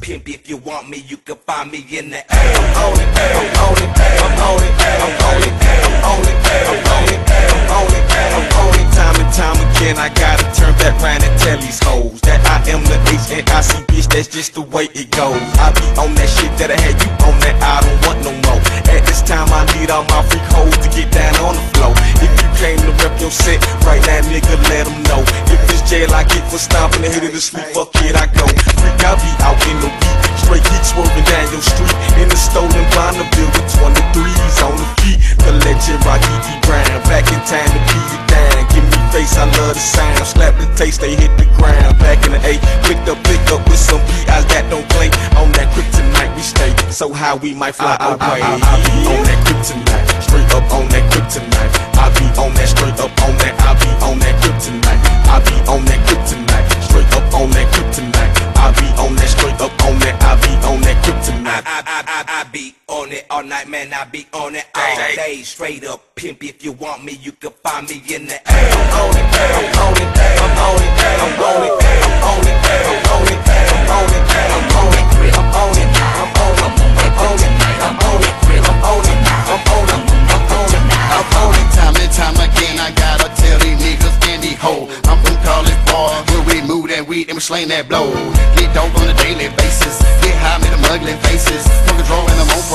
pimp. If you want me, you can find me in the air. I'm on it, I'm on it, I'm on it, I'm on it, I'm on it, I'm on it, I'm on it, I'm on it. Time and time again, I gotta turn back round and tell these hoes that I am the H and I see bitch. That's just the way it goes. I be on that shit that I had you on that. I don't want no more. At this time, I need all my freak hoes to get down on the floor. If you came to rep your set right now, nigga, let them know. If it's jail I get for stomping head of the sleep, fuck it, I go. Face, I love the sound. Slap the taste, they hit the ground. Back in the A, picked up, pick up with some B.I. that don't play. On that kryptonite we stay. So high we might fly ah, ah, ah, away. I, I all night, man. I be on it all day. Straight up pimp. If you want me, you can find me in the air. I'm on it, I'm on it, I'm on it, I'm on it, I'm on it, I'm on it, I'm on it, I'm on it, I'm on it, I'm on it, I'm on it, I'm on it, I'm on it, I'm on it, I'm on it, I'm on it. Time and time again, I gotta tell these niggas and these hoes. I'm from College Park, where we move that weed and we slang that blow. Get dope on a daily basis, get high, make them ugly faces. Smoke a draw and I'm on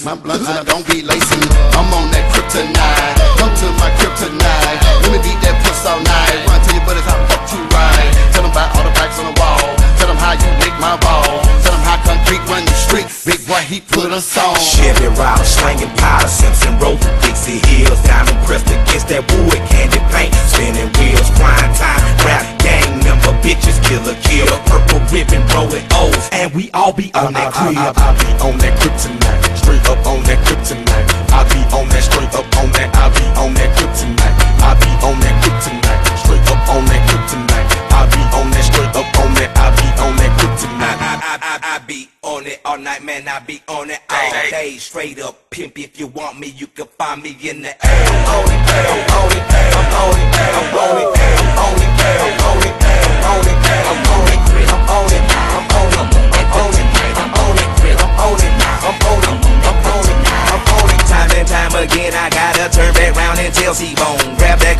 My blunts and I don't be lacing. I'm on that kryptonite, come to my kryptonite. Let me beat that puss all night. Run to your buddies, how fuck you right. Tell them about all the backs on the wall. Tell them how you make my ball. Tell them how concrete run the street. Big Boi, he put us on. Chevy rider, slanging powder, Simpson to Dixie Hills. Diamond pressed against that wood, candy paint, spinning wheels, prime time, rap gang member, bitches, killer, kill, purple ribbon, rolling O's, and we all be on that crib. I, I, I be on that kryptonite, straight up on that kryptonite. I be on that straight up on that. I be on that kryptonite. I be on that kryptonite, straight up on that kryptonite. I be on that straight up on that. I be on that kryptonite. I, I, I, I be on it all night, man. I be on it all day. Straight up pimp. If you want me, you can find me in the air. On it, on it, on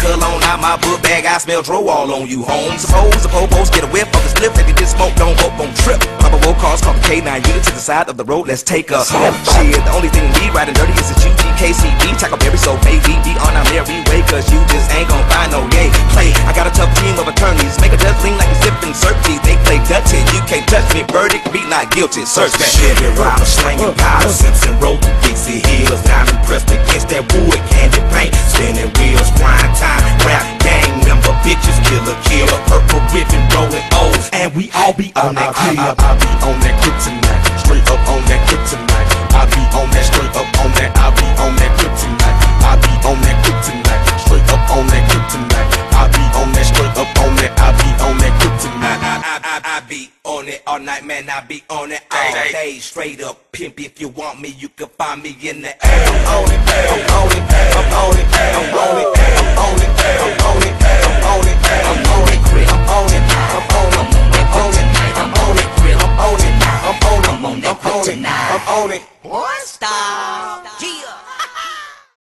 cologne out my book bag, I smell dro all on you, home. Suppose the popos get a whiff of the split, if you just smoke, don't hope, don't trip. Papa roll cars, call the K9 unit to the side of the road, let's take a smoke. Shit, the only thing we need riding dirty is the UGKCB. Tackle berry, so baby, be on our merry way, cause you just ain't gon' find no yay. Play, I got a tough team of attorneys, make a judge lean like a sipping surfy. They play Dutty, you can't touch me, verdict, be not guilty, search that. Chevy rider, slanging uh, powder, uh. Simpson road to Dixie Hills, diamond pressed against that wood, candy paint, spinning wheels, we be on that crib. I, I, I be on that kryptonite, straight up on that kryptonite. I be on that straight up on that. I be on that kryptonite. I be on that kryptonite, straight up on that kryptonite. I be on that straight up on that. I be on that kryptonite. I, I, I, I be on it all night, man. I be on it all day. Straight up pimp. If you want me, you can find me in the air. I'm on it, I'm on it, I'm on it, own it.